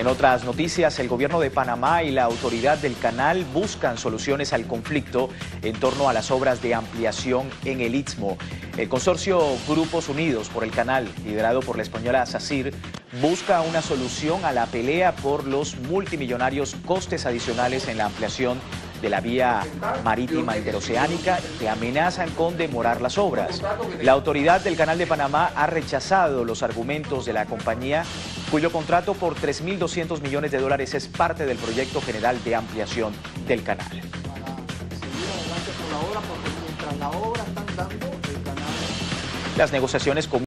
En otras noticias, el gobierno de Panamá y la autoridad del canal buscan soluciones al conflicto en torno a las obras de ampliación en el Istmo. El consorcio Grupos Unidos por el Canal, liderado por la española SACIR, busca una solución a la pelea por los multimillonarios costes adicionales en la ampliación de la vía marítima interoceánica que amenazan con demorar las obras. La autoridad del Canal de Panamá ha rechazado los argumentos de la compañía cuyo contrato por 3.200 millones de dólares es parte del proyecto general de ampliación del canal. Las negociaciones con